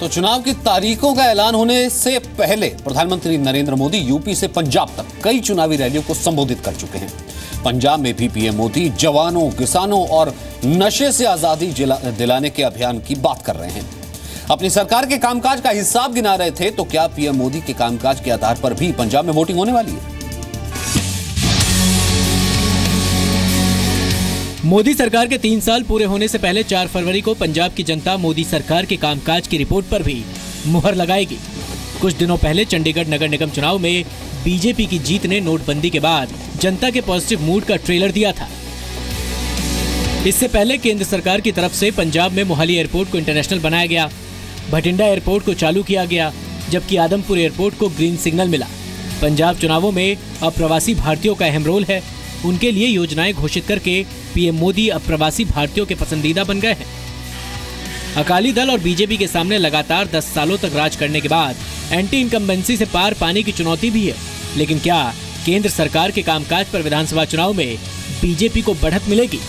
तो चुनाव की तारीखों का ऐलान होने से पहले प्रधानमंत्री नरेंद्र मोदी यूपी से पंजाब तक कई चुनावी रैलियों को संबोधित कर चुके हैं। पंजाब में भी पीएम मोदी जवानों, किसानों और नशे से आज़ादी दिलाने के अभियान की बात कर रहे हैं। अपनी सरकार के कामकाज का हिसाब गिना रहे थे तो क्या पीएम मोदी के कामकाज के आधार पर भी पंजाब में वोटिंग होने वाली है? मोदी सरकार के तीन साल पूरे होने से पहले 4 फरवरी को पंजाब की जनता मोदी सरकार के कामकाज की रिपोर्ट पर भी मुहर लगाएगी। कुछ दिनों पहले चंडीगढ़ नगर निगम चुनाव में बीजेपी की जीत ने नोटबंदी के बाद जनता के पॉजिटिव मूड का ट्रेलर दिया था। इससे पहले केंद्र सरकार की तरफ़ से पंजाब में मोहाली एयरपोर्ट को इंटरनेशनल बनाया गया। भटिंडा एयरपोर्ट को चालू किया गया, जबकि आदमपुर एयरपोर्ट को ग्रीन सिग्नल मिला। पंजाब चुनावों में अप्रवासी भारतीयों का अहम रोल है। उनके लिए योजनाएँ घोषित करके पीएम मोदी अब प्रवासी भारतीयों के पसंदीदा बन गए हैं। अकाली दल और बीजेपी के सामने लगातार 10 सालों तक राज करने के बाद एंटी इनकम्बेंसी से पार पाने की चुनौती भी है। लेकिन क्या केंद्र सरकार के कामकाज पर विधानसभा चुनाव में बीजेपी को बढ़त मिलेगी?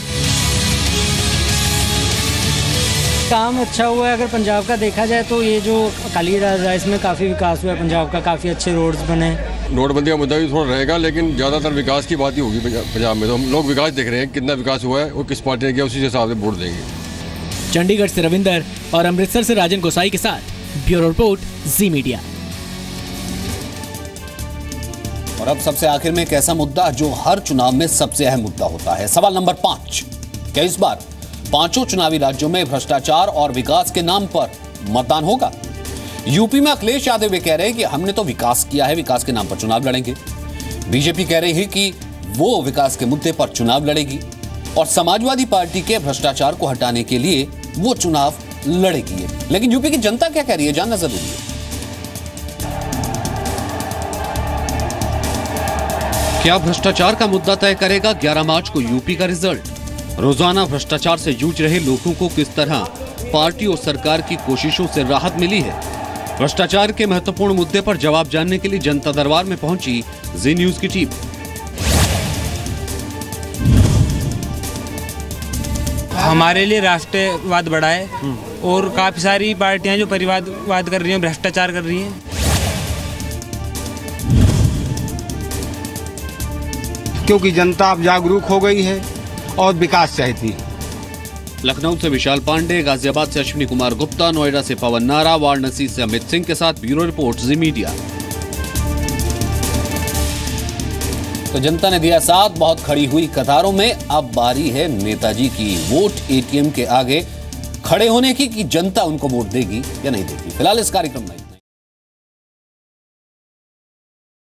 काम अच्छा हुआ है। अगर पंजाब का देखा जाए तो ये जो अकाली राज है इसमें काफ़ी विकास हुआ है। पंजाब का काफ़ी अच्छे रोड्स बने। नोटबंदी का मुद्दा भी थोड़ा रहेगा लेकिन ज़्यादातर विकास की बात ही होगी पंजाब में। तो हम लोग विकास देख रहे हैं कितना विकास हुआ है और किस पार्टी ने किया उसी हिसाब से वोट देंगे। चंडीगढ़ से रविंदर और अमृतसर से राजन गोसाई के साथ ब्यूरो रिपोर्ट जी मीडिया। और अब सबसे आखिर में एक ऐसा मुद्दा जो हर चुनाव में सबसे अहम मुद्दा होता है? सवाल नंबर पाँच। क्या इस बार पाँचों चुनावी राज्यों में भ्रष्टाचार और विकास के नाम पर मतदान होगा। यूपी में अखिलेश यादव ये कह रहे हैं कि हमने तो विकास किया है, विकास के नाम पर चुनाव लड़ेंगे। बीजेपी कह रही है कि वो विकास के मुद्दे पर चुनाव लड़ेगी और समाजवादी पार्टी के भ्रष्टाचार को हटाने के लिए वो चुनाव लड़ेगी लेकिन यूपी की जनता क्या कह रही है, जानना ज़रूरी है। क्या भ्रष्टाचार का मुद्दा तय करेगा 11 मार्च को यूपी का रिज़ल्ट? रोज़ाना भ्रष्टाचार से जूझ रहे लोगों को किस तरह पार्टी और सरकार की कोशिशों से राहत मिली है? भ्रष्टाचार के महत्वपूर्ण मुद्दे पर जवाब जानने के लिए जनता दरबार में पहुँची जी न्यूज़ की टीम। हमारे लिए राष्ट्रवाद बड़ा है और काफ़ी सारी पार्टियाँ जो परिवारवाद कर रही हैं भ्रष्टाचार कर रही हैं। क्योंकि जनता अब जागरूक हो गई है और विकास चाहती। है लखनऊ से विशाल पांडे, गाजियाबाद से अश्विनी कुमार गुप्ता, नोएडा से पवन नारा, वाराणसी से अमित सिंह के साथ ब्यूरो रिपोर्ट, जी मीडिया। तो जनता ने दिया साथ, बहुत खड़ी हुई कतारों में, अब बारी है नेताजी की वोट एटीएम के आगे खड़े होने की, कि जनता उनको वोट देगी या नहीं देगी। फ़िलहाल इस कार्यक्रम में